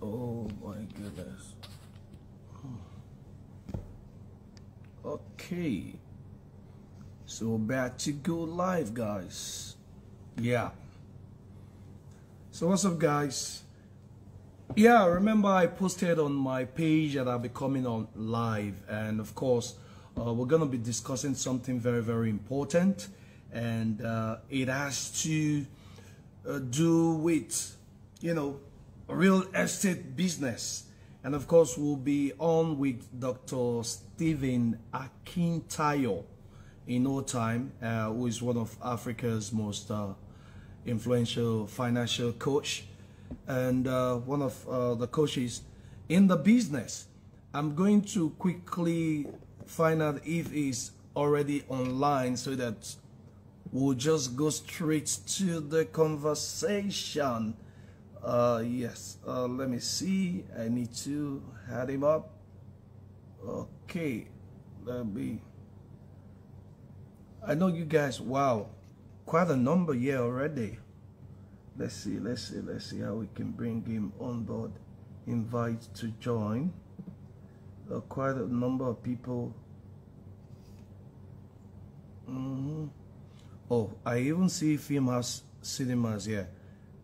Oh my goodness. Okay. So back to go live, guys. Yeah. So what's up, guys? Yeah, remember I posted on my page that I'll be coming on live, and of course, uh, we're gonna be discussing something very, very important, and uh, it has to uh, do with, you know, real estate business. And of course, we'll be on with Dr. Stephen Akintayo in no time, uh, who is one of Africa's most uh, influential financial coach and uh, one of uh, the coaches in the business. I'm going to quickly find out if he's already online so that we'll just go straight to the conversation. Uh, yes, uh, let me see. I need to add him up. Okay, let me. I know you guys, wow, quite a number here already. Let's see, let's see, let's see how we can bring him on board. Invite to join. Uh, quite a number of people. Mm -hmm. Oh, I even see film house cinemas here.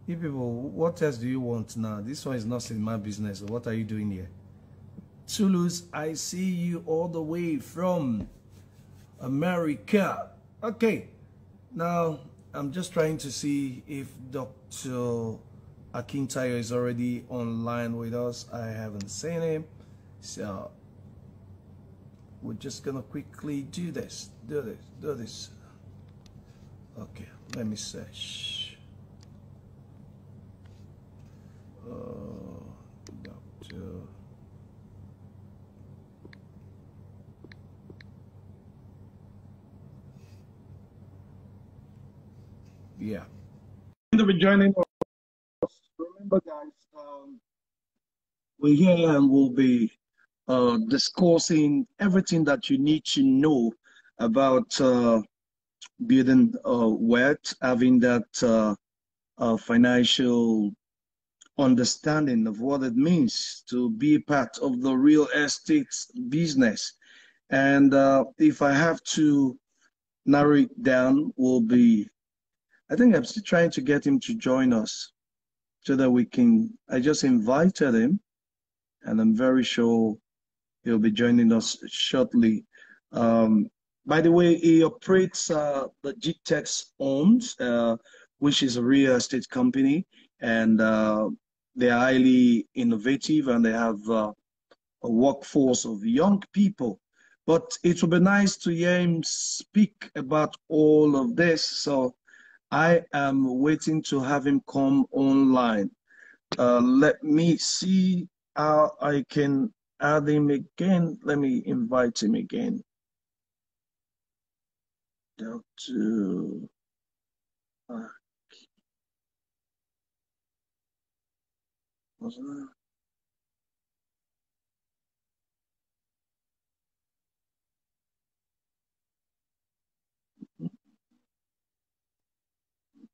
You people, what else do you want now? This one is not in my business. What are you doing here? Toulouse, I see you all the way from America. Okay, now I'm just trying to see if Dr. Akintayo is already online with us. I haven't seen him. So we're just gonna quickly do this, do this, do this. Okay, let me search. Uh. Yeah. To be joining. Remember, guys, um, we're here and we'll be uh, discussing everything that you need to know about uh, building uh, wealth, having that uh, uh, financial understanding of what it means to be part of the real estate business. And uh, if I have to narrow it down, will be, I think I'm still trying to get him to join us so that we can, I just invited him and I'm very sure he'll be joining us shortly. Um, by the way, he operates uh, the Gtext Homes, uh, which is a real estate company. And uh, they're highly innovative and they have uh, a workforce of young people. But it would be nice to hear him speak about all of this. So I am waiting to have him come online. Uh, let me see how I can add him again. Let me invite him again. Dr. Uh, wasn't it?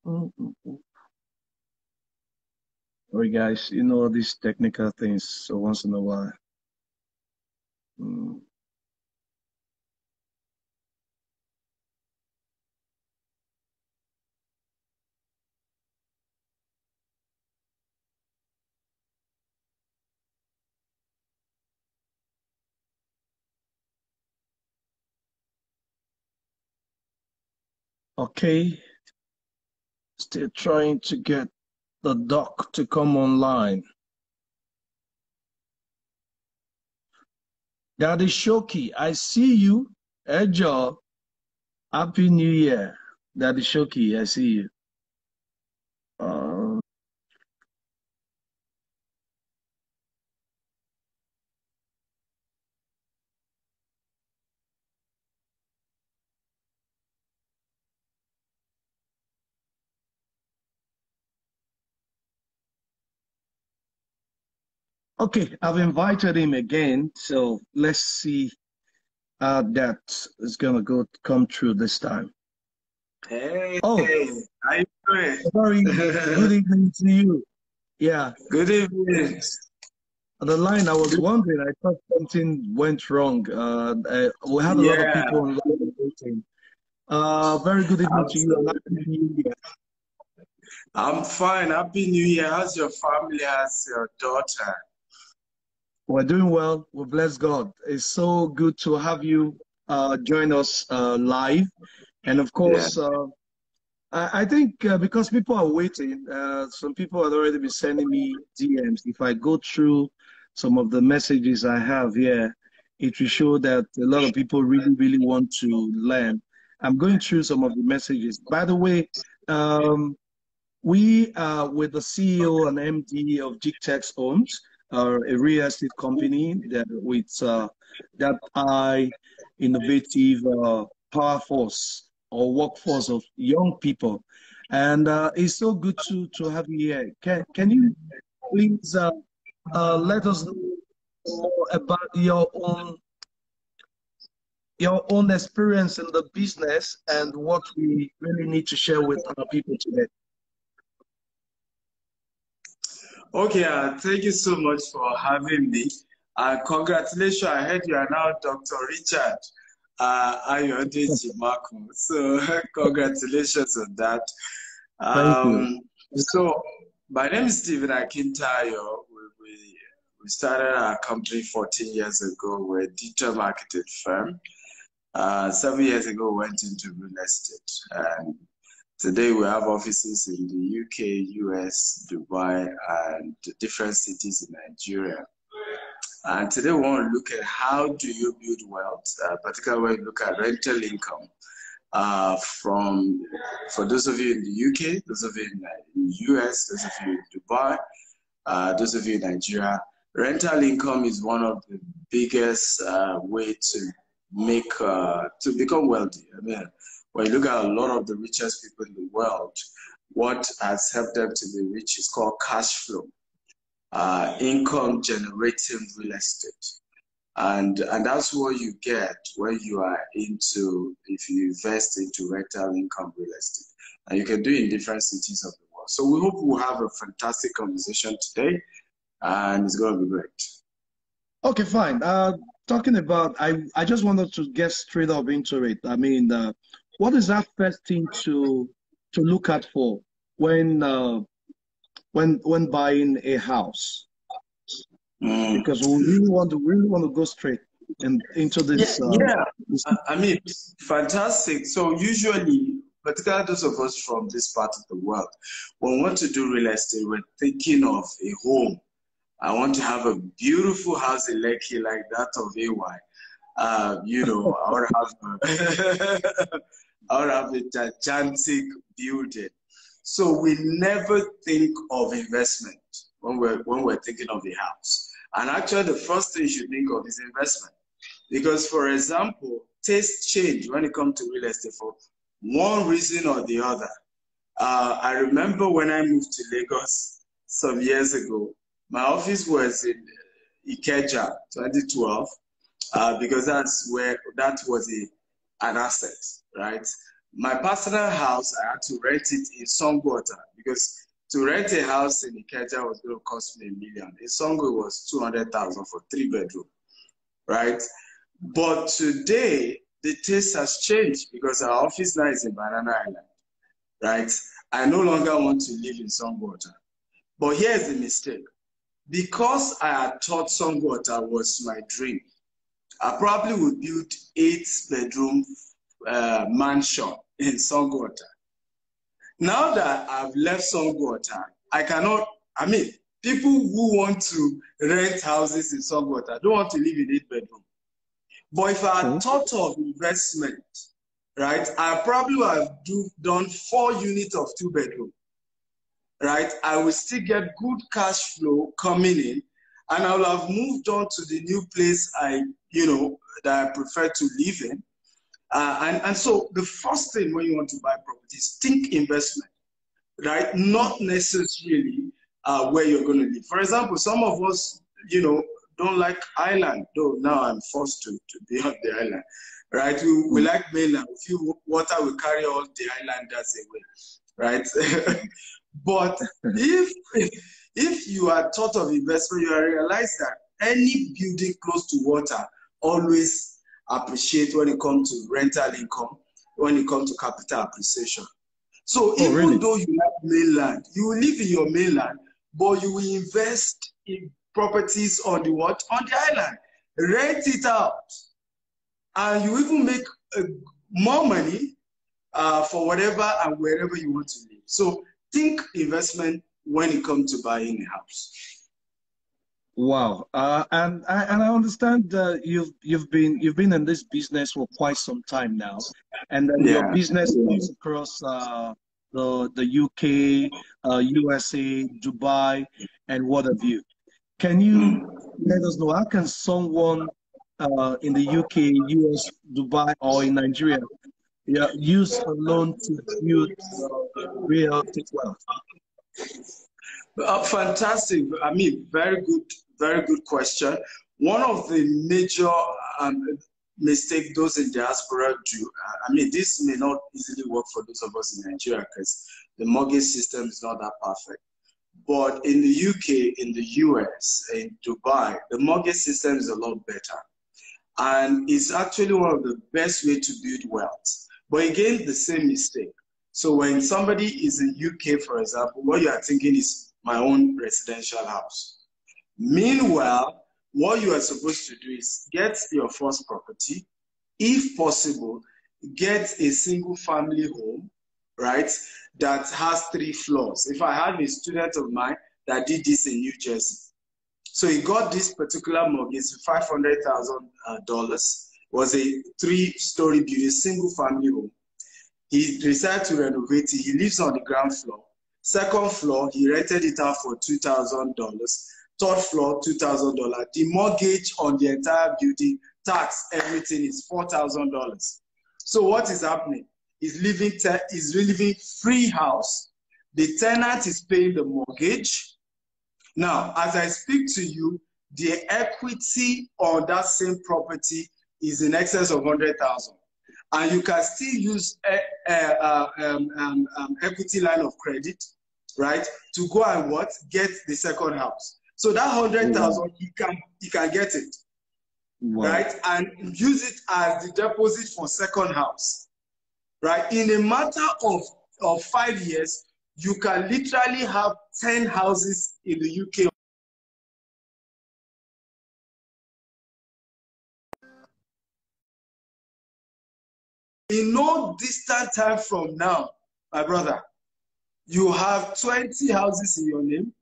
Mm -mm. Guys, you know these technical things, so once in a while. Mm. Okay, still trying to get the doc to come online. Daddy Shoki, I see you. Ejo, Happy New Year. Daddy Shoki, I see you. Uh, Okay, I've invited him again, so let's see how that is gonna go come through this time. Hey, Oh, how you doing? Sorry, good evening to you. Yeah, Good evening. the line, I was wondering. I thought something went wrong. Uh, uh, we had a yeah. lot of people online waiting. Uh, very good evening to you. Happy New Year. I'm fine. Happy New Year. How's your family? How's your daughter? We're doing well. We bless God. It's so good to have you uh, join us uh, live. And of course, yeah. uh, I, I, think uh, because people are waiting, uh, some people have already been sending me DMs. If I go through some of the messages I have here, it will show that a lot of people really, really want to learn. I'm going through some of the messages. By the way, um, we are with the CEO and MD of Gtext Homes, uh, a real estate company that with uh, that I innovative uh, power force or workforce of young people. And uh, it's so good to, to have you here. Can, can you please uh, uh, let us know more about your own your own experience in the business and what we really need to share with our people today. Okay, uh, thank you so much for having me. Uh, congratulations, I heard you are now Dr. Richard uh, Ayodeji Marco. So congratulations on that. Um, so my name is Stephen Akintayo. We, we, we started our company 14 years ago. We're a digital marketing firm. Uh, seven years ago, we went into real estate. And today we have offices in the UK, US, Dubai, and different cities in Nigeria. And today we want to look at how do you build wealth, uh, particularly when you look at rental income. Uh, from for those of you in the UK, those of you in, in the US, those of you in Dubai, uh, those of you in Nigeria, rental income is one of the biggest uh, way to make uh, to become wealthy. I mean, when you look at a lot of the richest people in the world, what has helped them to be rich is called cash flow, uh, income generating real estate. And, and that's what you get when you are into, if you invest into rental income real estate. And you can do it in different cities of the world. So we hope we'll have a fantastic conversation today and it's going to be great. Okay, fine. Uh, talking about, I, I just wanted to get straight up into it. I mean, uh, what is that first thing to to look at for when uh, when when buying a house? Mm. Because we really want to really want to go straight and into this. Yeah, uh, yeah. This I mean, fantastic. So usually, particularly those of us from this part of the world, when we want to do real estate, we're thinking of a home I want to have a beautiful house in Lekki like that of AY. Uh, you know, I want to have to have a gigantic building. So we never think of investment when we're when we're thinking of a house. And actually, the first thing you should think of is investment, because for example, taste change when it comes to real estate for one reason or the other. Uh, I remember when I moved to Lagos some years ago, my office was in Ikeja, 2012, uh, because that's where that was a, an asset, right? My personal house, I had to rent it in Sango Ota because to rent a house in Ikeja was going to cost me a million. In Sango was 200,000 for three bedroom, right? But today, the taste has changed because our office now is in Banana Island, right? I no longer want to live in Sango Ota. But here's the mistake because I had thought Sango Ota was my dream, I probably would build eight bedroom uh, mansion in Sango Ota. Now that I've left Sango Ota, I cannot, I mean, people who want to rent houses in Sango Ota don't want to live in eight bedroom. But if I hmm. thought of investment, right, I probably would have do, done four units of two bedroom right, I will still get good cash flow coming in, and I will have moved on to the new place I, you know, that I prefer to live in. Uh, and, and so the first thing when you want to buy property is think investment, right? Not necessarily uh, where you're going to live. For example, some of us, you know, don't like island, though now I'm forced to, to be on the island, right? We, we like mainland. If you water will carry all the islanders away, right? But if if you are thought of investment, you realize that any building close to water always appreciate when it comes to rental income, when it comes to capital appreciation. So oh, even really? though you have mainland, you will live in your mainland, but you will invest in properties on the what? On the island. Rent it out. And you even make uh, more money uh, for whatever and wherever you want to live. So think investment when it comes to buying a house. Wow, uh, and I, and I understand uh, you've you've been you've been in this business for quite some time now, and yeah. your business goes across uh, the the UK, USA, uh, Dubai, and what have you. Can you let us know how can someone uh, in the UK, US, Dubai, or in Nigeria yeah, use a loan to build real estate wealth? Uh, fantastic. I mean, very good, very good question. One of the major um, mistake those in diaspora do, uh, I mean, this may not easily work for those of us in Nigeria because the mortgage system is not that perfect. But in the UK, in the US, in Dubai, the mortgage system is a lot better. And it's actually one of the best way to build wealth. But again, the same mistake. So when somebody is in UK, for example, what you are thinking is my own residential house. Meanwhile, what you are supposed to do is get your first property. If possible, get a single family home, right, that has three floors. If I have a student of mine that did this in New Jersey, so he got this particular mortgage, $500,000 uh, was a three-story building, single family home. He decided to renovate it. He lives on the ground floor. Second floor, he rented it out for $2,000. Third floor, $2,000. The mortgage on the entire building, tax, everything is $4,000. So what is happening? He's living, he's living free house. The tenant is paying the mortgage. Now, as I speak to you, the equity on that same property is in excess of 100,000. And you can still use a, a, a um, um, um, equity line of credit, right, to go and what? Get the second house. So that 100,000, he can, he can get it, wow. right, and use it as the deposit for second house, right? In a matter of, of five years, you can literally have 10 houses in the UK. In no distant time from now, my brother, you have 20 houses in your name.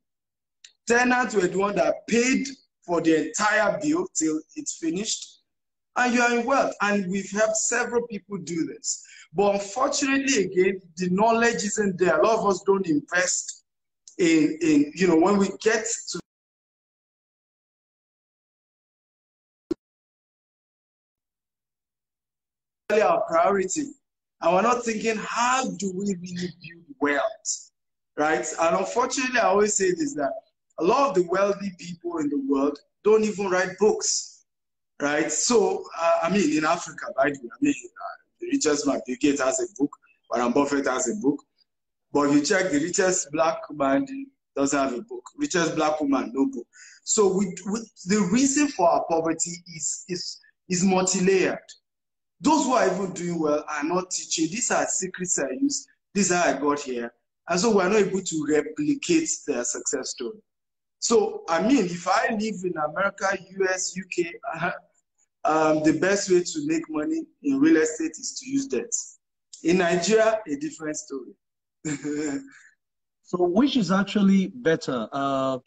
Tenants were the one that paid for the entire bill till it's finished. And you are in wealth. And we've helped several people do this. But unfortunately, again, the knowledge isn't there. A lot of us don't invest in, in you know, when we get to our priority. And we're not thinking, how do we really build wealth? Right? And unfortunately, I always say this that a lot of the wealthy people in the world don't even write books. Right? So, uh, I mean, in Africa, by the way, I mean, uh, the richest man, Bill Gates has a book, Warren Buffett has a book. But if you check the richest black man doesn't have a book. Richest black woman, no book. So we, we, the reason for our poverty is, is, is multi-layered. Those who are even doing well are not teaching. These are secrets I use. Is how I got here. And so we're not able to replicate their success story. So, I mean, if I live in America, US, UK, uh, um, the best way to make money in real estate is to use debt. In Nigeria, a different story. so, which is actually better, uh,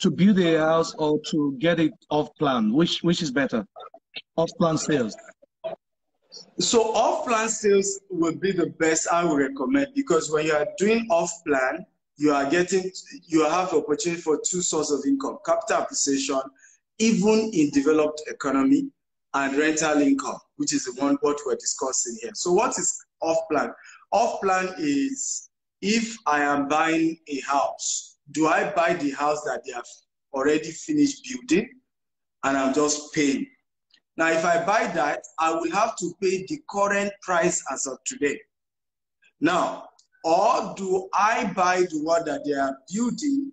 to build a house or to get it off plan? Which which is better, off plan sales? So, off plan sales will be the best I would recommend because when you are doing off plan, you are getting you have opportunity for two sources of income: capital appreciation, even in developed economy and rental income, which is the one what we're discussing here. So what is off plan? Off plan is if I am buying a house, do I buy the house that they have already finished building and I'm just paying? Now, if I buy that, I will have to pay the current price as of today. Now, or do I buy the one that they are building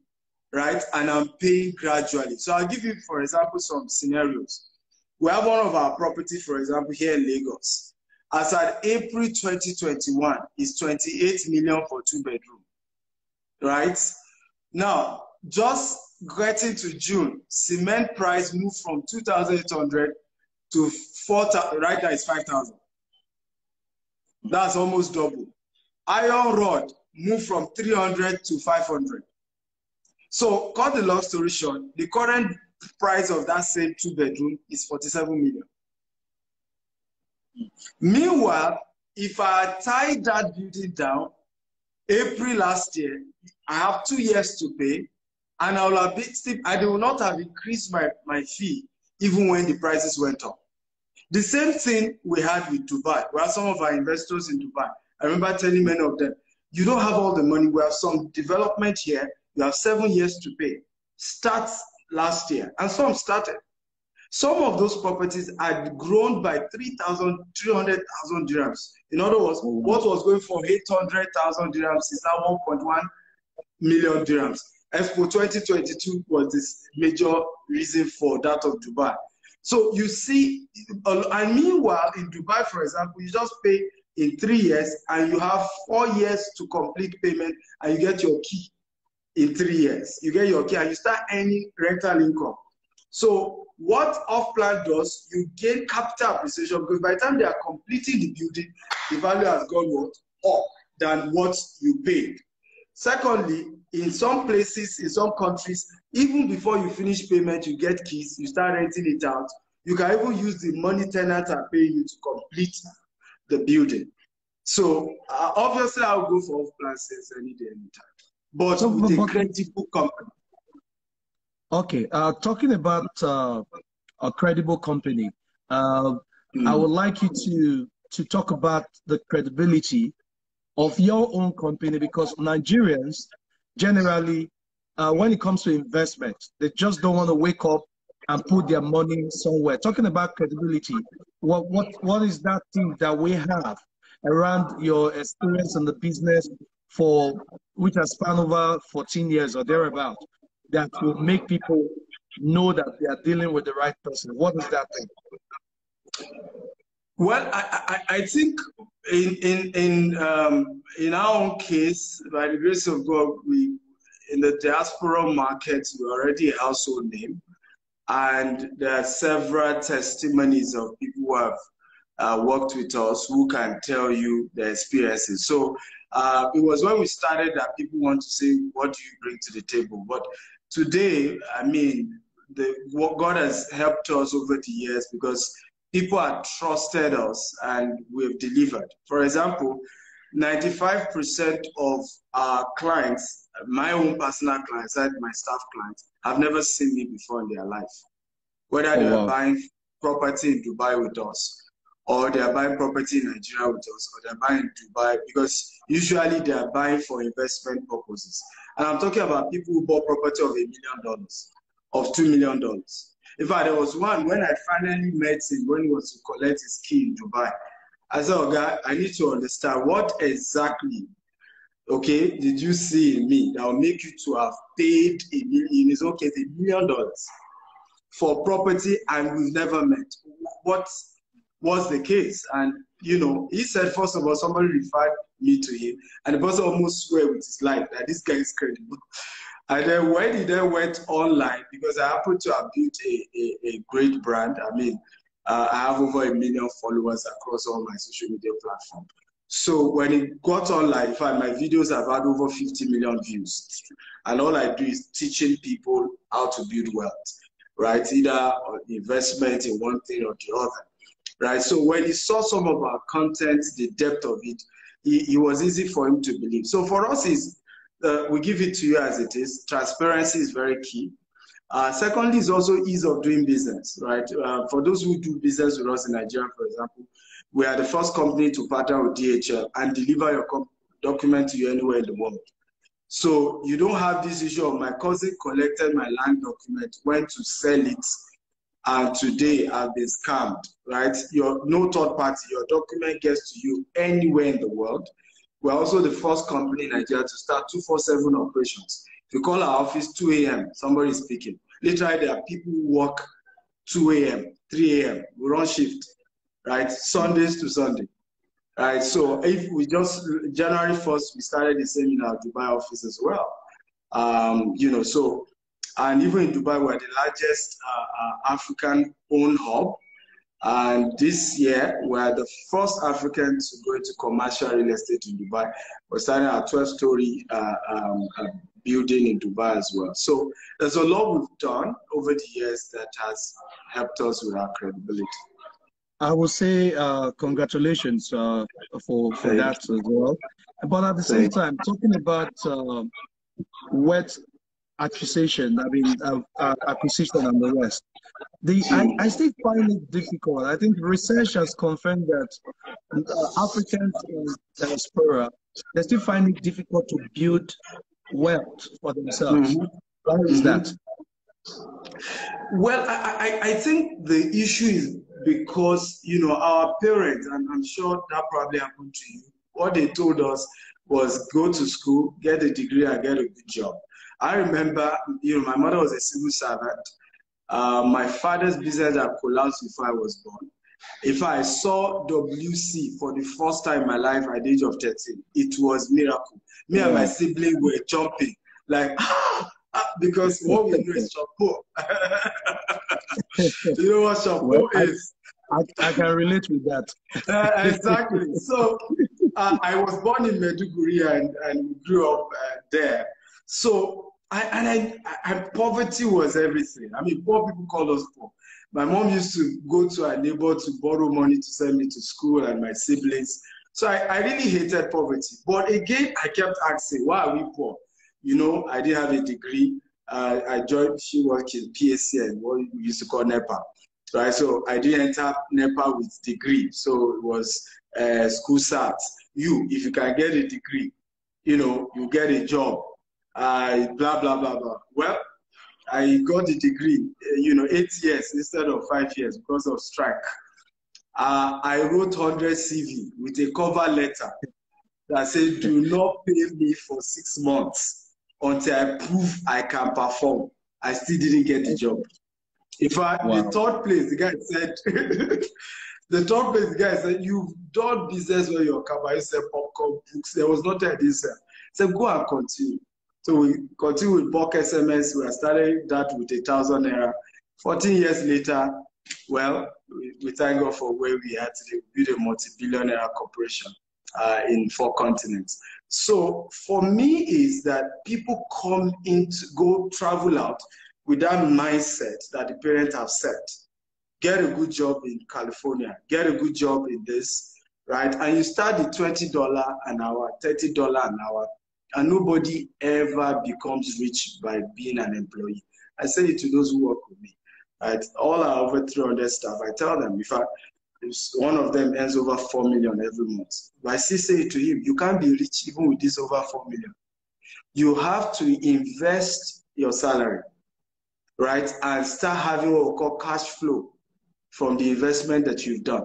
right? And I'm paying gradually. So I'll give you, for example, some scenarios. We have one of our property, for example, here in Lagos. As at April 2021, is 28 million for two bedroom, right? Now, just getting to June, cement price moved from 2,800 to 4,000, right now it's 5,000. That's almost double. Iron rod moved from 300 to 500. So, cut the long story short, the current price of that same two bedroom is 47 million. Meanwhile, if I tie that building down, April last year, I have two years to pay, and I will been still, I will not have increased my, my fee even when the prices went up. The same thing we had with Dubai. We some of our investors in Dubai. I remember telling many of them, you don't have all the money. We have some development here. You have seven years to pay. Start last year, and some started. Some of those properties had grown by 3,000, 300,000 dirhams. In other words, oh, what was going for 800,000 dirhams is now 1.1 million dirhams. Expo 2022 was this major reason for that of Dubai. So you see, and meanwhile, in Dubai, for example, you just pay in three years and you have four years to complete payment and you get your key in three years. You get your key and you start earning rental income. So what off-plan does, you gain capital appreciation because by the time they are completing the building, the value has gone? Up than what you paid. Secondly, in some places, in some countries, even before you finish payment, you get keys, you start renting it out. You can even use the money tenant are paying you to complete the building. So uh, obviously, I'll go for off-plan sales any day, anytime. But so, with a credible company. Okay, uh, talking about uh, a credible company, uh, mm. I would like you to to talk about the credibility of your own company because Nigerians generally, uh, when it comes to investment, they just don't want to wake up and put their money somewhere. Talking about credibility, what what what is that thing that we have around your experience in the business for which has spanned over 14 years or thereabout that will make people know that they are dealing with the right person? What is that thing? Well, I, I, I think in in in um, in our own case, by the grace of God, we in the diaspora market we're already a household name, and there are several testimonies of people who have uh, worked with us who can tell you their experiences. So uh, it was when we started that people want to say, "What do you bring to the table?" But today, I mean, the, what God has helped us over the years because people have trusted us and we've delivered. For example, 95% of our clients, my own personal clients, and my staff clients, have never seen me before in their life. Whether oh, they're wow. buying property in Dubai with us, or they're buying property in Nigeria with us, or they're buying in Dubai, because usually they are buying for investment purposes. And I'm talking about people who bought property of a million dollars, of two million dollars. In fact, there was one when I finally met him when he was to collect his key in Dubai. I said, oh, God, I need to understand what exactly, okay, did you see me that will make you to have paid a million, in his own case, a million dollars for property and we've never met? What was the case? And, you know, he said, first of all, somebody referred me to him. And the person almost swear with his life that this guy is credible. And then when he then went online, because I happen to have built a, a, a great brand, I mean, uh, I have over a million followers across all my social media platforms. So when it got online, in fact, my videos have had over 50 million views. And all I do is teaching people how to build wealth, right? Either investment in one thing or the other, right? So when he saw some of our content, the depth of it, it, it was easy for him to believe. So for us, is uh, we give it to you as it is. Transparency is very key. Uh, secondly, is also ease of doing business, right? Uh, for those who do business with us in Nigeria, for example, we are the first company to partner with DHL and deliver your document to you anywhere in the world. So you don't have this issue of my cousin collected my land document, went to sell it, and today I've been scammed, right? Your no third party, your document gets to you anywhere in the world. We're also the first company in Nigeria to start 247 operations If you call our office 2 a.m. Somebody is speaking. Literally, there are people who work 2 a.m., 3 a.m. We run shift, right? Sundays to Sunday. Right. So if we just January 1st, we started the same in our Dubai office as well. Um, you know, so and even in Dubai, we're the largest uh, uh, African owned hub. And this year, we're the first African to go into commercial real estate in Dubai. We're starting a 12 story uh, um, uh, building in Dubai as well. So there's a lot we've done over the years that has helped us with our credibility. I will say uh, congratulations uh, for for that as well. But at the same time, talking about uh, wet accusation, I mean uh, uh, acquisition and the rest, the I, I, still find it difficult. I think research has confirmed that uh, Africans in diaspora they still find it difficult to build wealth for themselves. Mm-hmm. Why is that? Well, I, I, I think the issue is because you know our parents, and I'm sure that probably happened to you. What they told us was go to school, get a degree, and get a good job. I remember, you know, my mother was a civil servant. Uh, my father's business had collapsed before I was born. If I saw WC for the first time in my life at the age of 13, it was miracle. Me and my sibling were jumping like, because what we know is shampoo. you know what shampoo well, is? I, I, can relate with that. Uh, exactly. So uh, I was born in Maiduguri and, and grew up uh, there. So I, and I, I, poverty was everything. I mean, poor people call us poor. My mom used to go to her neighbor to borrow money to send me to school and my siblings. So I, I really hated poverty. But again, I kept asking, why are we poor? You know, I didn't have a degree. Uh, I joined, she worked in PHCN, what we used to call NEPA. Right, so I didn't enter NEPA with degree. So it was uh, school start. You, if you can get a degree, you know, you get a job. Uh, blah, blah, blah, blah. Well, I got the degree, uh, you know, eight years instead of five years because of strike. Uh, I wrote 100 CV with a cover letter that said, do not pay me for six months until I prove I can perform. I still didn't get the job. In fact, wow. the third place, the guy said, the third place, the guy said, you've done business where your company you sell popcorn books. There was nothing I didn't sell. So go and continue. So we continue with bulk SMS. We are starting that with a thousand naira. 14 years later, well, we, we thank God for where we are today. We built a multi-billionaire corporation uh, in four continents. So for me is that people come in to go travel out with that mindset that the parents have set. Get a good job in California, get a good job in this, right? And you start the $20 an hour, $30 an hour, and nobody ever becomes rich by being an employee. I say it to those who work with me. Right? All our over 300 staff, I tell them, if, I, one of them earns over 4 million every month, But I still say to him, you can't be rich even with this over 4 million. You have to invest your salary, right? And start having what we call cash flow from the investment that you've done.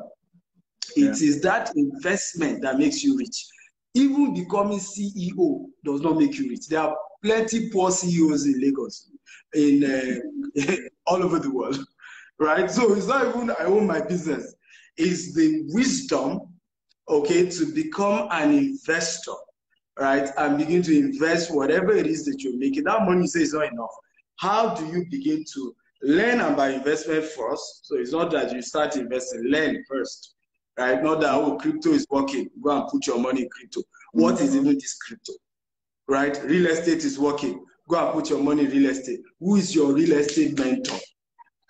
Yeah. It is that investment that makes you rich. Even becoming CEO does not make you rich. There are plenty poor CEOs in Lagos, in uh, all over the world, right? So it's not even I own my business. It's the wisdom, okay, to become an investor, right, and begin to invest whatever it is that you're making. That money says is not enough. How do you begin to learn about investment first? So it's not that you start investing, learn first, right? Not that oh, crypto is working. Go and put your money in crypto. What is even this crypto? right? Real estate is working. Go and put your money in real estate. Who is your real estate mentor?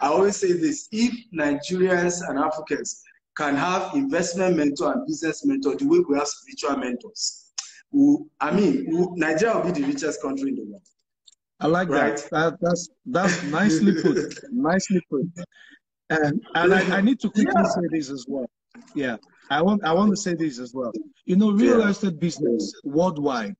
I always say this if Nigerians and Africans can have investment mentor and business mentor the way we have spiritual mentors, who, I mean, who, Nigeria will be the richest country in the world. I like right? that. that. That's that's nicely put. nicely put. And and I, I need to quickly yeah. say this as well. Yeah, I want I want to say this as well. You know, real yeah. estate business worldwide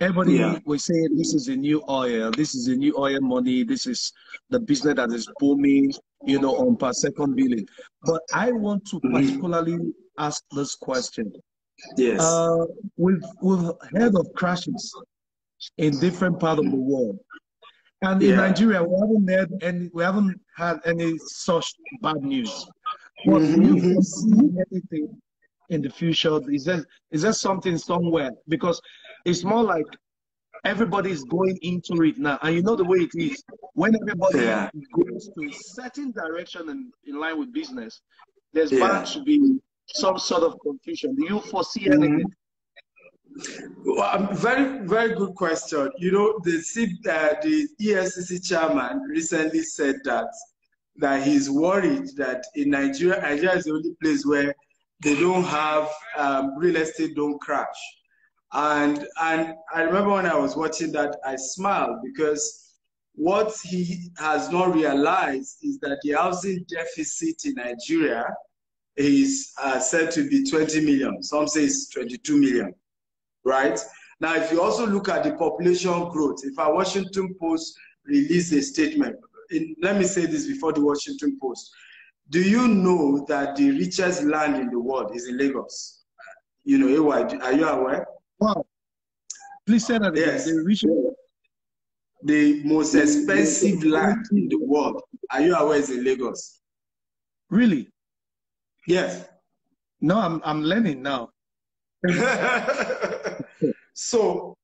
Everybody yeah. will say this is a new oil, this is a new oil money, this is the business that is booming, you know, on per second billing. But I want to mm-hmm. particularly ask this question. Yes. Uh, we've, we've heard of crashes in different part of the world. And in Nigeria, we haven't had any, we haven't had any such bad news. But mm-hmm. you see anything in the future? Is there is there something somewhere? Because it's more like everybody's going into it now, and you know the way it is. When everybody yeah. goes to a certain direction in, in line with business, there's yeah. bound to be some sort of confusion. Do you foresee mm-hmm. anything? Well, um, very, very good question. You know, the uh, the EFCC chairman recently said that that he's worried that in Nigeria, Nigeria is the only place where they don't have um, real estate don't crash. And and I remember when I was watching that, I smiled because what he has not realized is that the housing deficit in Nigeria is uh, said to be 20 million. Some say it's 22 million right? Now, if you also look at the population growth, if our Washington Post released a statement, in, let me say this before the Washington Post. Do you know that the richest land in the world is in Lagos? You know, are you aware? Please say that yes. The, richest... the most expensive land in the world, are you aware is in Lagos? Really? Yes. No, I'm, I'm learning now. so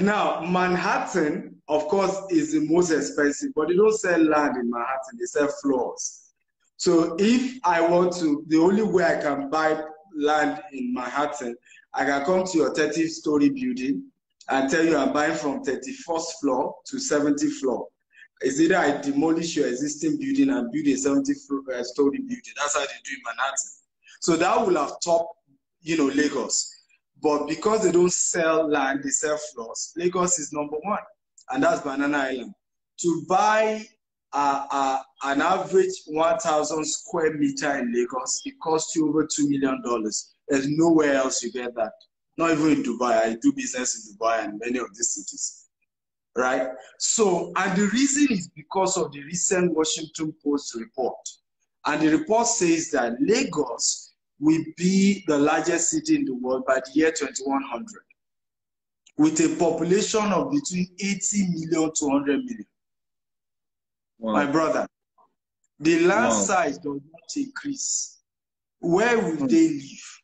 now Manhattan, of course, is the most expensive, but they don't sell land in Manhattan, they sell floors. So if I want to, the only way I can buy land in Manhattan, I can come to your 30 story building and tell you I'm buying from 31st floor to 70th floor. It's either I demolish your existing building and build a 70 uh, story building. That's how they do in Manhattan. So that will have topped you know, Lagos. But because they don't sell land, they sell floors, Lagos is number one. And that's Banana Island. To buy uh, uh, an average 1,000 square meter in Lagos, it costs you over $2 million. There's nowhere else you get that. Not even in Dubai. I do business in Dubai and many of these cities. Right? So, and the reason is because of the recent Washington Post report. And the report says that Lagos will be the largest city in the world by the year 2100 with a population of between 80 million to 100 million. Wow. My brother, the land wow. size does not increase. Where will hmm. they live?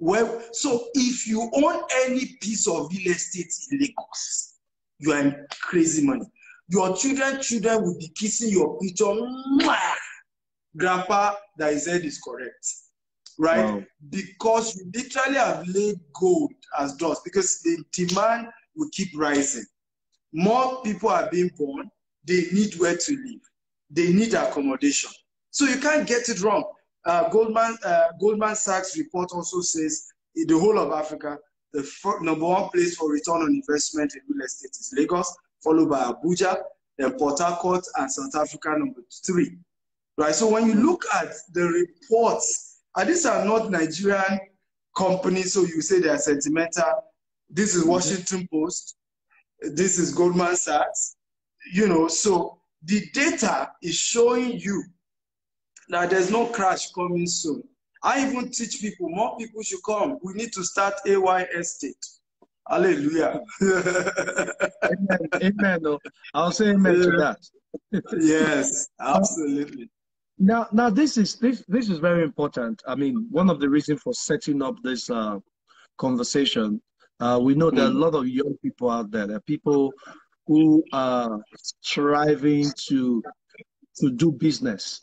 Well, so if you own any piece of real estate in Lagos, you are in crazy money. Your children, children will be kissing your picture. Mwah! Grandpa, that is said is correct right? Wow. Because you literally have laid gold as dust because the demand will keep rising. More people are being born, they need where to live, they need accommodation. So you can't get it wrong. Uh, Goldman, uh, Goldman Sachs report also says in the whole of Africa, the number one place for return on investment in real estate is Lagos, followed by Abuja, then Port Harcourt, and South Africa number three. Right. So when you look at the reports and these are not Nigerian companies, so you say they are sentimental. This is Washington Post. This is Goldman Sachs. You know, so the data is showing you that there's no crash coming soon. I even teach people, more people should come. We need to start AY Estate. Hallelujah. amen. amen. I'll say amen to that. yes, absolutely. Now, now this is this this is very important. I mean, one of the reasons for setting up this uh, conversation, uh, we know there are a lot of young people out there. There are people who are striving to to do business,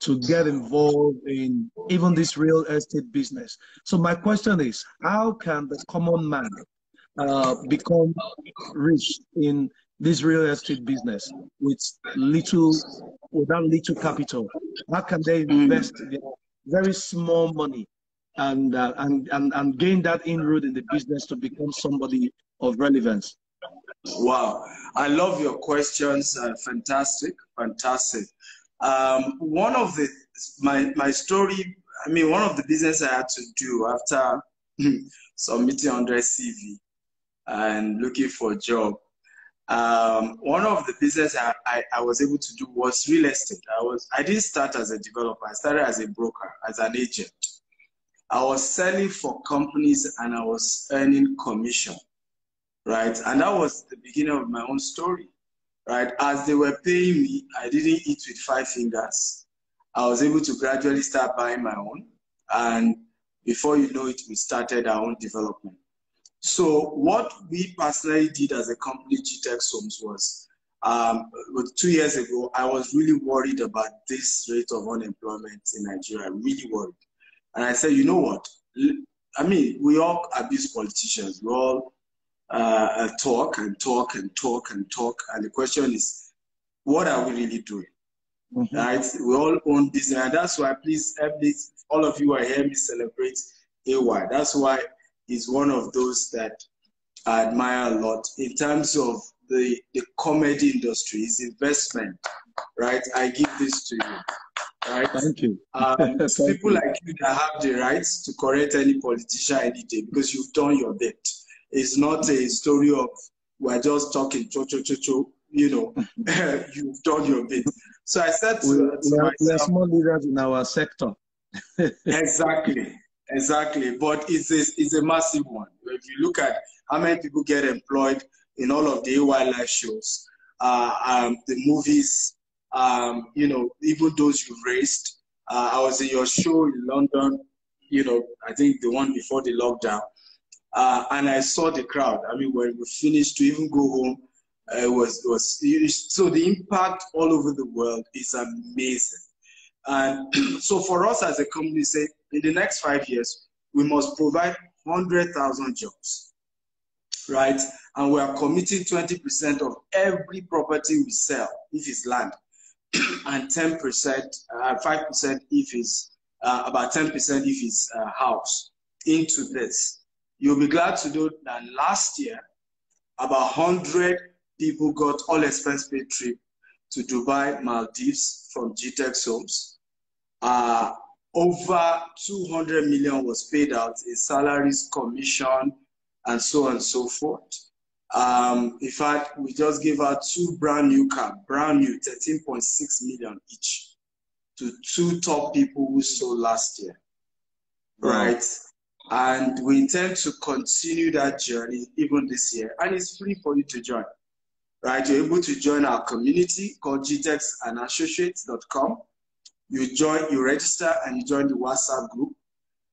to get involved in even this real estate business. So my question is, how can the common man uh, become rich in this real estate business with little without little capital? How can they mm. invest mm. very small money and, uh, and and and gain that inroad in the business to become somebody of relevance? Wow, I love your questions. Uh, fantastic, fantastic. Um, one of the my my story. I mean, one of the business I had to do after submitting under CV and looking for a job um, one of the business I, I, I, was able to do was real estate. I was I didn't start as a developer. I started as a broker, as an agent. I was selling for companies and I was earning commission. right? And that was the beginning of my own story, right? As they were paying me, I didn't eat with five fingers. I was able to gradually start buying my own. And before you know it, we started our own development. So what we personally did as a company, Gtext Homes, was um, two years ago, I was really worried about this rate of unemployment in Nigeria, really worried. And I said, you know what? I mean, we all abuse politicians. We all uh, talk and talk and talk and talk. And the question is, what are we really doing? Mm-hmm. Right? We all own business. And that's why, please, please, all of you are here, me celebrate AY. That's why he's one of those that I admire a lot in terms of the, the comedy industry, his investment, right? I give this to you. Right? Thank you. Um, Thank people you. like you that have the rights to correct any politician any day because you've done your bit. It's not a story of we're just talking cho cho cho cho. You know, you've done your bit. So I said to, we, to we, are, we are small leaders in our sector. exactly, exactly. But it's a, it's a massive one. If you look at how many people get employed in all of the wildlife shows, uh, um, the movies, um, you know, even those you've raised. Uh, I was in your show in London, you know, I think the one before the lockdown, uh, and I saw the crowd. I mean, when we finished to even go home, uh, it was was so the impact all over the world is amazing. And so for us as a company, say in the next five years, we must provide hundred thousand jobs, right? And we are committing twenty percent of every property we sell, if it's land, and 10%, uh, 5% if it's uh, about 10% if it's a house into this. You'll be glad to know that last year, about 100 people got all expense paid trip to Dubai, Maldives from Gtext Homes. Uh, over 200 million was paid out in salaries, commission, and so on and so forth. Um, in fact, we just gave out two brand new cars, brand new, 13.6 million each, to two top people who sold last year. Right? And we intend to continue that journey even this year. And it's free for you to join. Right? You're able to join our community called Gtext and associates.com. You join, you register, and you join the WhatsApp group.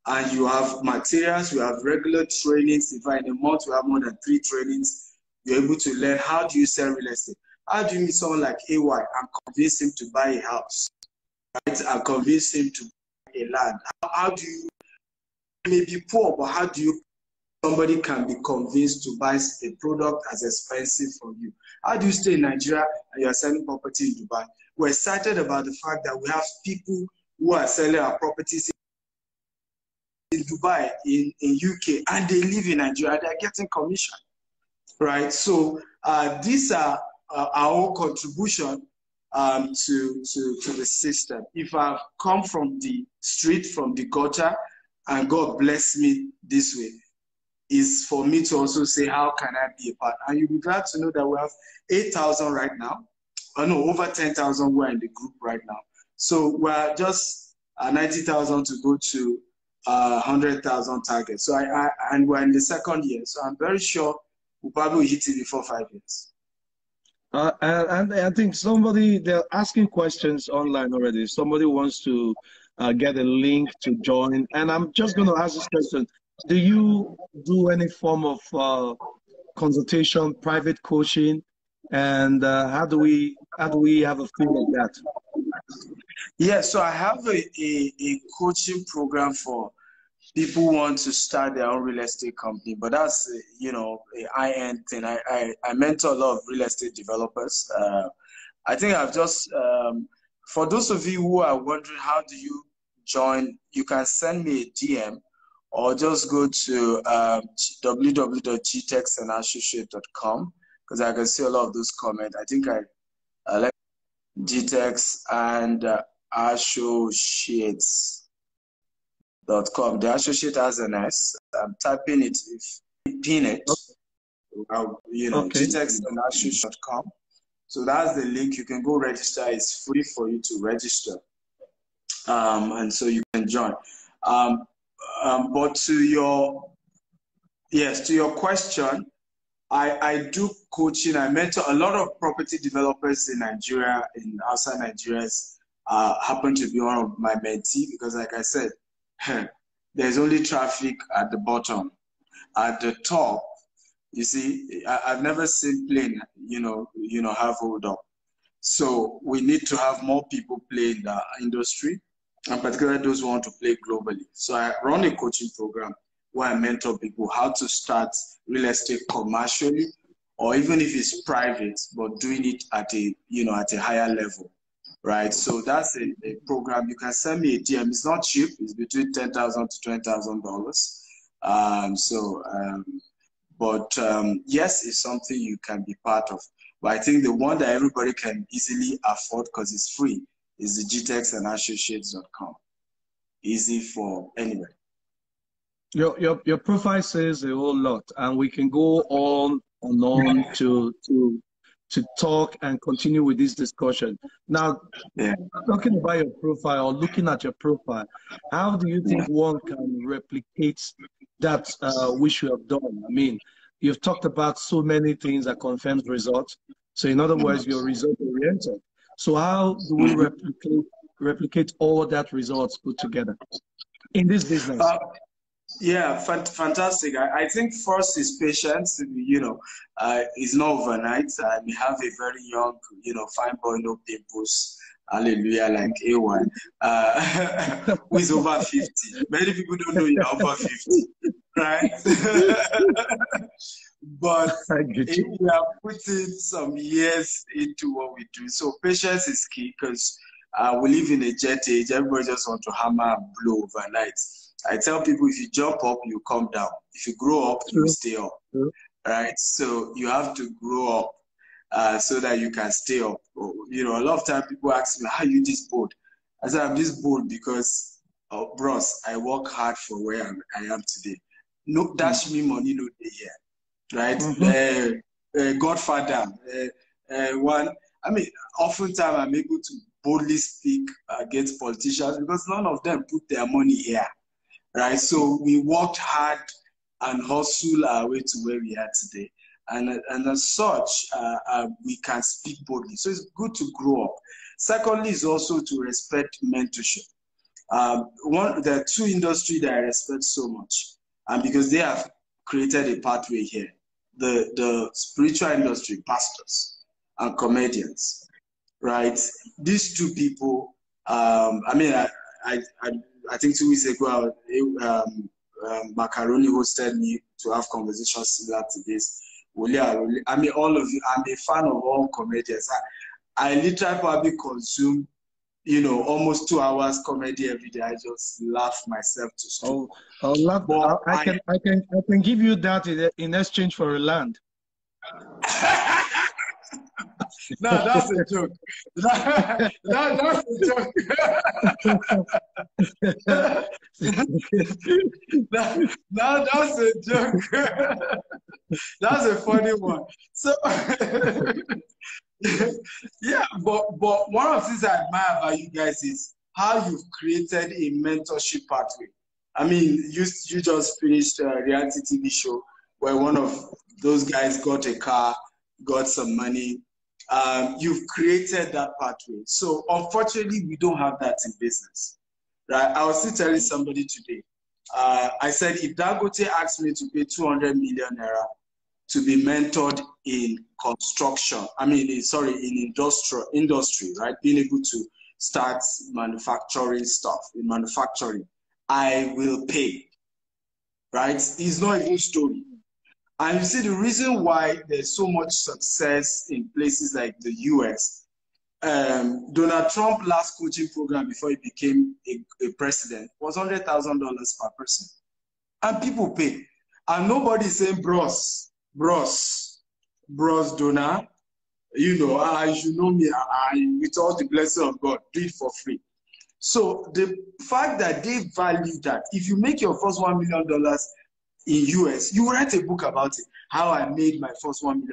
And you have materials, you have regular trainings. If in a month, we have more than three trainings you're able to learn how do you sell real estate. How do you meet someone like AY and convince him to buy a house, right? And convince him to buy a land. How, how do you may be poor, but how do you somebody can be convinced to buy a product as expensive for you? How do you stay in Nigeria and you're selling property in Dubai? We're excited about the fact that we have people who are selling our properties in Dubai, in, in UK, and they live in Nigeria. They're getting commission right? So uh, these are uh, our own contribution um, to, to, to the system. If I've come from the street, from the gutter, and God bless me this way, is for me to also say, how can I be a part? And you'll be glad to know that we have 8,000 right now. I know over 10,000 who are in the group right now. So we're just uh, 90,000 to go to uh, 100,000 target. So I, I, and we're in the second year. So I'm very sure we'll probably hit it before five years. Uh, and, and, I think somebody, they're asking questions online already. Somebody wants to uh, get a link to join. And I'm just going to ask this question. Do you do any form of uh, consultation, private coaching? And uh, how do we how do we have a feel of that? Yeah, so I have a, a, a coaching program for people who want to start their own real estate company, but that's you know a high end thing. I, I, I mentor a lot of real estate developers. Uh, I think I've just um, for those of you who are wondering how do you join, you can send me a DM or just go to um, www.gtextandassociate.com because I can see a lot of those comments. I think I, I like Gtext and uh, associates dot com. The associate has an S. I'm typing it if pin it. I'll, you know, okay. com. So that's the link. You can go register. It's free for you to register. Um, and so you can join. Um, um, but to your yes, to your question, I, I do coaching. I mentor a lot of property developers in Nigeria, in outside Nigeria, uh, happen to be one of my mentee because, like I said, there's only traffic at the bottom. At the top, you see, I, have never seen plane, you know, you know, have hold up. So we need to have more people play in the industry, and particularly those who want to play globally. So I run a coaching program where I mentor people how to start real estate commercially, or even if it's private, but doing it at a you know at a higher level, right? So that's a, a program. You can send me a DM. It's not cheap. It's between ten thousand to twenty thousand dollars. Um, so, um, but um, yes, it's something you can be part of. But I think the one that everybody can easily afford because it's free is the Gtext and Associates.com. Easy for anybody. Your, your your profile says a whole lot, and we can go on and on to to to talk and continue with this discussion. Now, yeah. talking about your profile or looking at your profile, how do you think one can replicate that uh, which you have done? I mean, you've talked about so many things that confirms results. So, in other words, you're result oriented. So, how do we replicate replicate all that results put together in this business? Uh, yeah, fantastic. I, I, think first is patience. You know, uh, it's not overnight. I may have a very young, you know, fine boy, no pimples. Hallelujah, like A1, uh, who is over 50. Many people don't know you're over 50, right? but we are putting some years into what we do. So patience is key because uh, we live in a jet age. Everybody just want to hammer and blow overnight I tell people if you jump up, you come down. If you grow up, you stay up. Right? So you have to grow up uh, so that you can stay up. You know, a lot of time people ask me, how are you this bold? I said, I'm this bold because, oh, bros, I work hard for where I'm, I am today. No, dash me money, no day here. Right? Mm-hmm. Uh, uh, Godfather, uh, uh, one, I mean, oftentimes I'm able to boldly speak against politicians because none of them put their money here right? So we worked hard and hustled our way to where we are today. And, and as such, uh, uh, we can speak boldly. So it's good to grow up. Secondly, is also to respect mentorship. Um, one, there are two industries that I respect so much, and because they have created a pathway here. The the spiritual industry, pastors and comedians, right? These two people. Um, I mean, I, I, I I think two weeks ago, um, um, Macaroni hosted me to have conversations similar to this. I mean, all of you, I'm a fan of all comedians. I, I literally probably consume, you know, almost two hours comedy every day. I just laugh myself to sleep. Oh, I'll laugh. I, I, can, I can, I can give you that in, in exchange for a land. no, that's a joke. That, that's a joke. that, that, that's a joke. that's a funny one. So, yeah, but but one of the things I admire about you guys is how you've created a mentorship pathway. I mean, you you just finished a reality TV show where one of those guys got a car, got some money, um, you've created that pathway. So unfortunately, we don't have that in business. Right? I was still telling somebody today. Uh, I said if Dangote asked me to pay 200 million naira to be mentored in construction, I mean, sorry, in industrial industry, right? Being able to start manufacturing stuff in manufacturing, I will pay. Right? It's not a good story. And you see, the reason why there's so much success in places like the US, um, Donald Trump last coaching program before he became a, a president was $100,000 per person. And people pay. And nobody's saying, bros, bros, bros, Donald, you know, ah, you know me, I, with all the blessing of God, do it for free. So the fact that they value that, if you make your first $1 million, in US, you write a book about it, how I made my first $1 million.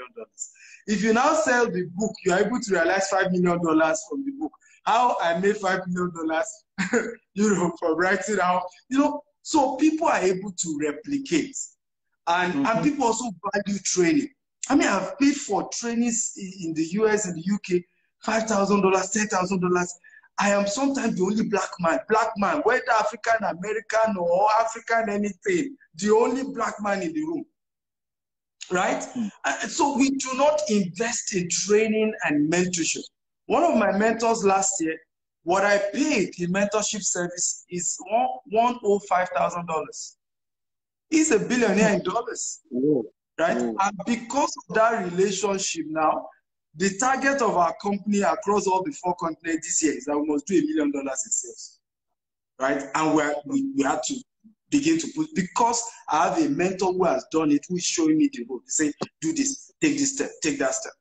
If you now sell the book, you're able to realize $5 million from the book. How I made $5 million, you know, from writing out, you know, so people are able to replicate. And, mm-hmm. and people also value training. I mean, I've paid for trainings in the US, in the UK, $5,000, $10,000. I am sometimes the only black man, black man, whether African American or African anything, the only black man in the room. Right? Mm. Uh, so we do not invest in training and mentorship. One of my mentors last year, what I paid in mentorship service is $105,000. He's a billionaire in hmm. dollars. Hmm. Right? Hmm. And because of that relationship now, the target of our company across all the four continents this year is that we must do a million dollars in sales. Right? And we're, we, we had to begin to put, because I have a mentor who has done it, who is showing me the road. He say, do this, take this step, take that step.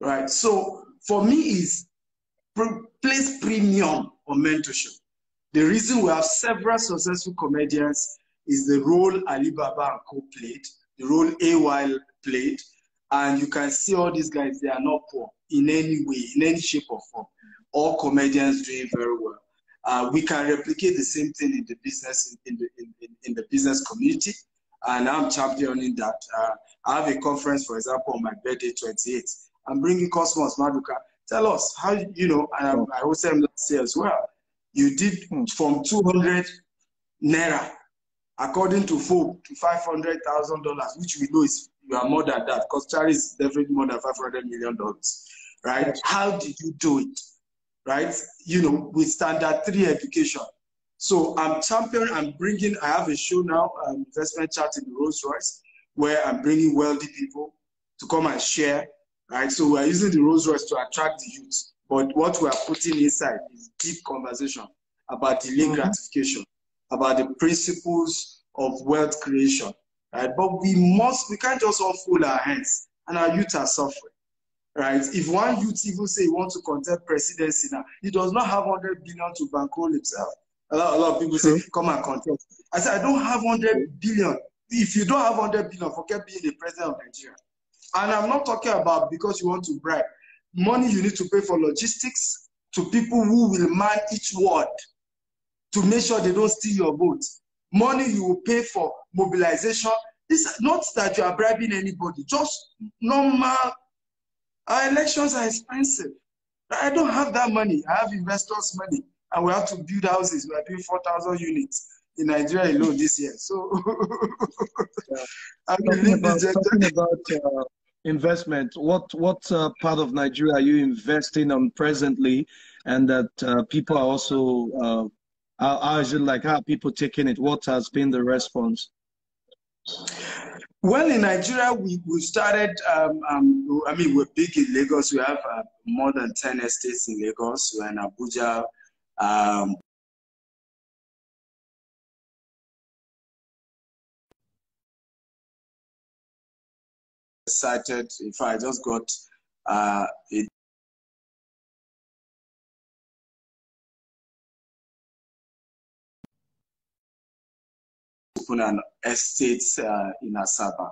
Right? So for me is place premium on mentorship. The reason we have several successful comedians is the role Alibaba and Co played, the role AY played, and you can see all these guys, they are not poor in any way, in any shape or form. All comedians doing very well. Uh, we can replicate the same thing in the business in, the in, in, in the business community, and I'm championing that. Uh, I have a conference, for example, on my birthday, 28. I'm bringing Cosmas Maduka. Tell us how you know. I, I will say last year as well. You did from 200 naira, according to folk, to 500,000 dollars, which we know is you are more than that because Charlie is definitely more than 500 million dollars, right? How did you do it, right? You know, with standard three education. So I'm champion. I'm bringing. I have a show now, um, investment chat in the Rolls Royce, where I'm bringing wealthy people to come and share, right? So we're using the Rolls Royce to attract the youth, but what we are putting inside is deep conversation about delayed mm-hmm. gratification, about the principles of wealth creation, right? But we must, we can't just all fold our hands, and our youth are suffering, right? If one youth even say he wants to contest presidency now, he does not have 100 billion to bankroll himself. A lot, a lot of people say, come and contest. I said, I don't have 100 billion. If you don't have 100 billion, forget being the president of Nigeria. And I'm not talking about because you want to bribe. Money you need to pay for logistics to people who will man each ward to make sure they don't steal your vote money you will pay for mobilization. This not that you are bribing anybody, just normal. Our elections are expensive. I don't have that money. I have investors' money, and we have to build houses. We are doing 4,000 units in Nigeria alone this year. So, yeah. I talking about, talking about uh, investment, what what uh, part of Nigeria are you investing on presently, and that uh, people are also uh, how, how is it like? How people taking it? What has been the response? Well, in Nigeria, we, we started, um, um, I mean, we're big in Lagos. We have uh, more than 10 estates in Lagos. We're in Abuja. Um, excited. In fact, I just got uh, open an estate uh, in Asaba,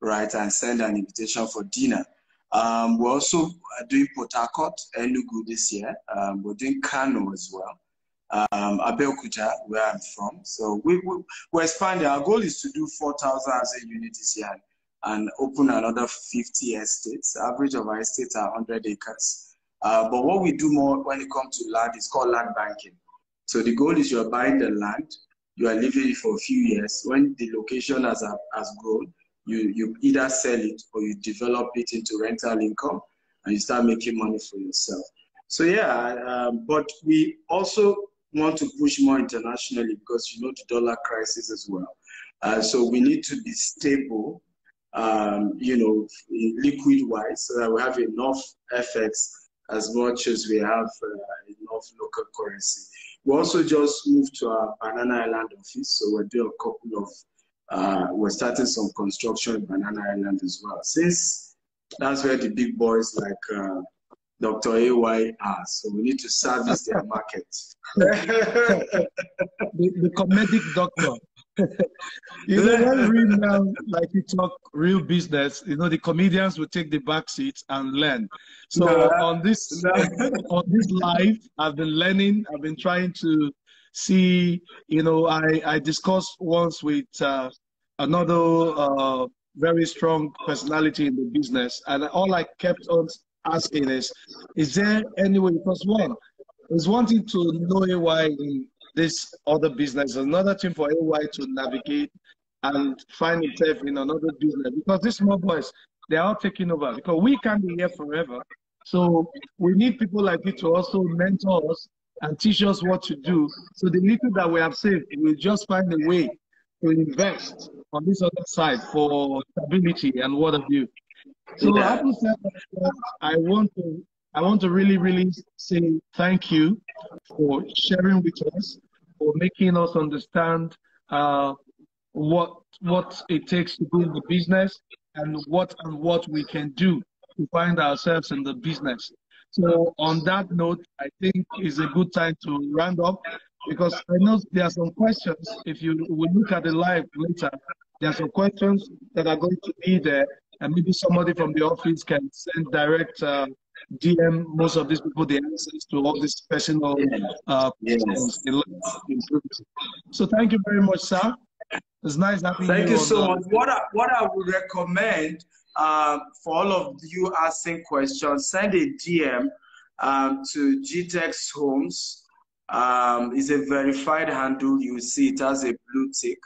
right, and send an invitation for dinner. Um, we're also doing Port Harcourt, Enugu this year. Um, we're doing Kano as well. Um, Abeokuta, where I'm from. So we, we, we're expanding. Our goal is to do 4,000 as a unit this year and open another 50 estates. Average of our estates are 100 acres. Uh, but what we do more when it comes to land is called land banking. So the goal is you're buying the land, you are living it for a few years. When the location has, has grown, you, you either sell it or you develop it into rental income and you start making money for yourself. So yeah, um, but we also want to push more internationally because you know the dollar crisis as well. Uh, so we need to be stable, um, you know, liquid wise, so that we have enough FX as much as we have uh, enough local currency. We also just moved to our Banana Island office, so we're doing a couple of, uh, we're starting some construction in Banana Island as well. Since that's where the big boys like uh, Dr. AY are, so we need to service their market. the, the comedic doctor. You know, when real now, like you talk real business, you know, the comedians will take the back seat and learn. So on this on this live, I've been learning. I've been trying to see. You know, I I discussed once with uh, another uh, very strong personality in the business. And all I kept on asking is, is there any way, because one, is wanting to know why in this other business, another thing for AY to navigate and find itself in another business. Because these small boys, they're all taking over because we can't be here forever. So we need people like you to also mentor us and teach us what to do. So the little that we have saved, we'll just find a way to invest on this other side for stability and what have you. So yeah. I want to I want to really, really say thank you for sharing with us, for making us understand uh, what what it takes to do the business and what and what we can do to find ourselves in the business. So on that note, I think it's a good time to round up because I know there are some questions. If you will look at the live later, there are some questions that are going to be there, and maybe somebody from the office can send direct uh, DM most of these people the answers to all these personal uh, questions. So thank you very much, sir. It's nice having thank you. Thank you so much. What I, what I would recommend uh, for all of you asking questions, send a DM um, to Gtext Homes. Um, it's a verified handle. You see it has a blue tick.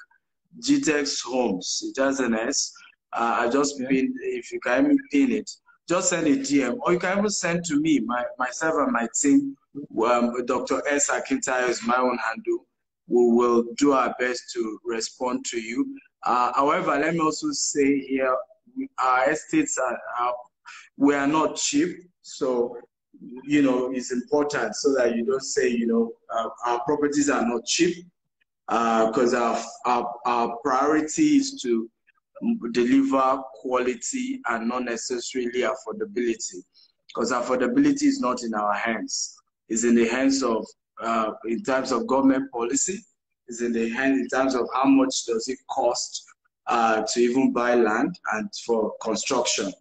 Gtext Homes. It has an S. Uh, I just yeah. pin, if you can even pin it, just send a DM. Or you can even send to me, my myself and my team. Um, Dr. S. Akintayo is my own handle. We will do our best to respond to you. Uh, however, let me also say here our estates are, are we are not cheap, so you know it's important so that you don't say you know uh, our properties are not cheap because uh, our, our our priority is to deliver quality and not necessarily affordability because affordability is not in our hands it's in the hands of uh, in terms of government policy it's in the hand in terms of how much does it cost uh, to even buy land and for construction,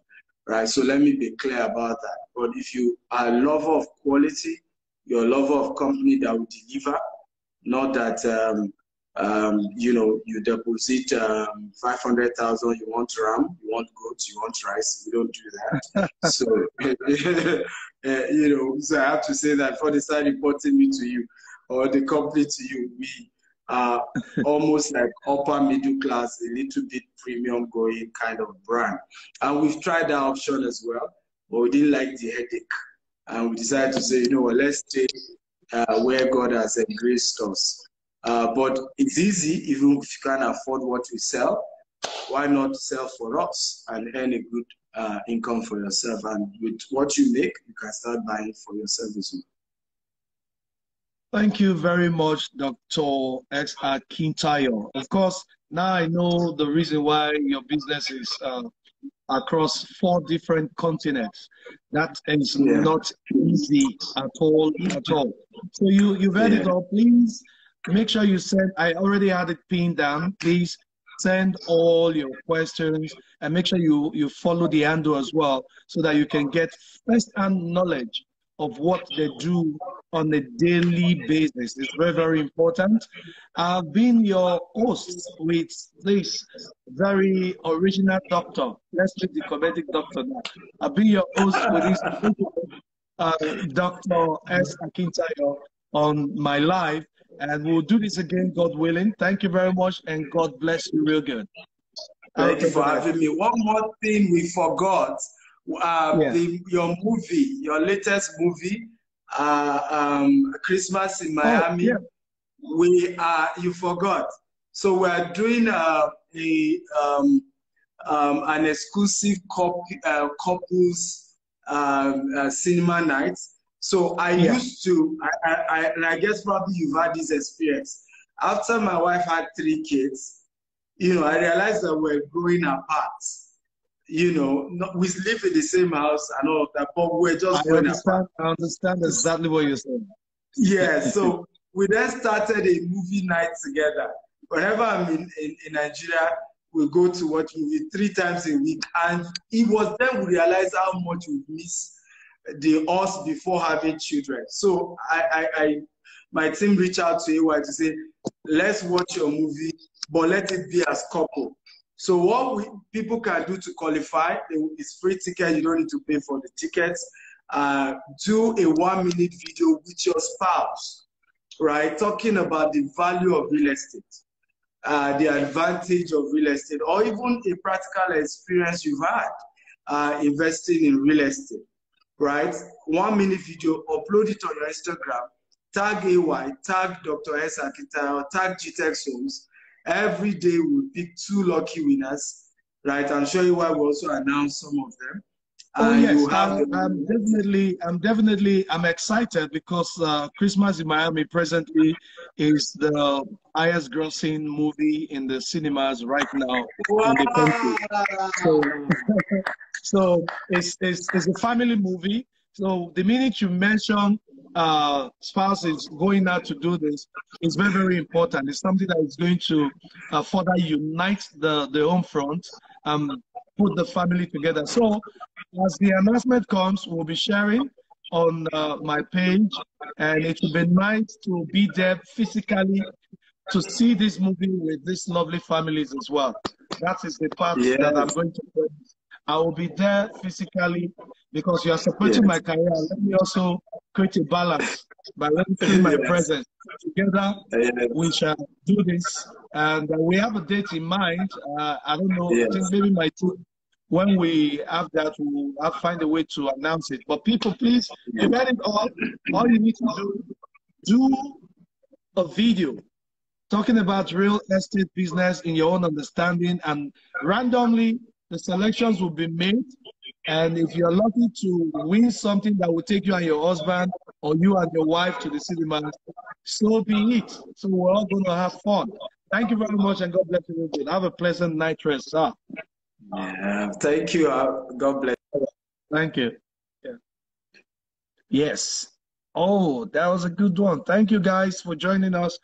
right? So let me be clear about that. But if you are a lover of quality, you're a lover of company that will deliver, not that um, um, you know you deposit um, five hundred thousand, you want ram, you want goats, you want rice. We don't do that. so uh, you know, so I have to say that for the start reporting me to you or the company to you, we are almost like upper middle class, a little bit premium going kind of brand. And we've tried that option as well, but we didn't like the headache. And we decided to say, you know what, let's stay uh, where God has graced us. Uh, but it's easy, even if you can't afford what we sell, why not sell for us and earn a good uh, income for yourself? And with what you make, you can start buying for yourself as well. Thank you very much, Dr. S. Akintayo. Of course, now I know the reason why your business is uh, across four different continents. That is yeah. not easy at all, at all. So you, you've heard yeah. it all. Please make sure you send, I already had it pinned down. Please send all your questions and make sure you, you follow the handle as well so that you can get first-hand knowledge of what they do on a daily basis. It's very, very important. I've been your host with this very original doctor. Let's leave the comedic doctor now. I've been your host with this uh, Dr. S. Akintayo on my live. And we'll do this again, God willing. Thank you very much, and God bless you real good. Thank you for having me. One more thing we forgot uh, the, your movie, your latest movie, uh, um, Christmas in oh, Miami. Oh, yeah. We are you forgot. So we are doing uh, a um, um, an exclusive couple, uh, couples uh, cinema night. So I yeah. used to, I, I, I, and I guess probably you've had this experience. After my wife had three kids, you know, I realized that we're growing apart you know, not, we live in the same house and all of that, but we're just I understand, I understand exactly what you're saying. Yeah, so we then started a movie night together. Whenever I'm in, in, in Nigeria, we go to watch movie three times a week. And it was then we realized how much we miss the us before having children. So I, I, I my team reached out to AY to say, let's watch your movie, but let it be as couple So what we, people can do to qualify is free ticket. You don't need to pay for the tickets. Uh, do a one minute video with your spouse, right? Talking about the value of real estate, uh, the advantage of real estate, or even a practical experience you've had uh, investing in real estate, right? One minute video, upload it on your Instagram, tag AY, tag Dr. S. Akita, or tag Gtext Homes. Every day we'll pick two lucky winners, right? I'm sure you will also announce some of them. Oh yes, I'm, I'm, definitely, I'm definitely, I'm excited because uh, Christmas in Miami presently is the highest grossing movie in the cinemas right now wow. in the country. So, so it's, it's, it's a family movie. So the minute you mention uh, spouses going out to do this is very, very important. It's something that is going to uh, further unite the, the home front, um, put the family together. So as the announcement comes, we'll be sharing on uh, my page, and it will be nice to be there physically to see this movie with these lovely families as well. That is the part yes. that I'm going to. I will be there physically because you are supporting yes. my career. Let me also create a balance by letting my yes. presence. Together, yes. we shall do this. And uh, we have a date in mind. Uh, I don't know, I think maybe my team, when we have that, we'll have find a way to announce it. But people, please, to get it all, all you need to do, do a video talking about real estate business in your own understanding and randomly the selections will be made and if you're lucky to win something that will take you and your husband or you and your wife to the cinema, so be it. So we're all going to have fun. Thank you very much and God bless you. Have a pleasant night rest, sir. Yeah, thank you. Uh, God bless. Thank you. Yeah. Yes. Oh, that was a good one. Thank you guys for joining us.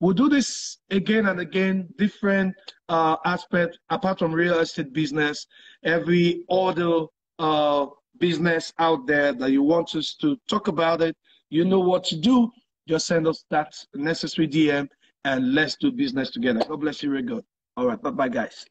We'll do this again and again, different uh, aspect apart from real estate business. Every other uh, business out there that you want us to talk about it, you know what to do. Just send us that necessary DM and let's do business together. God bless you, very good. All right, bye bye, guys.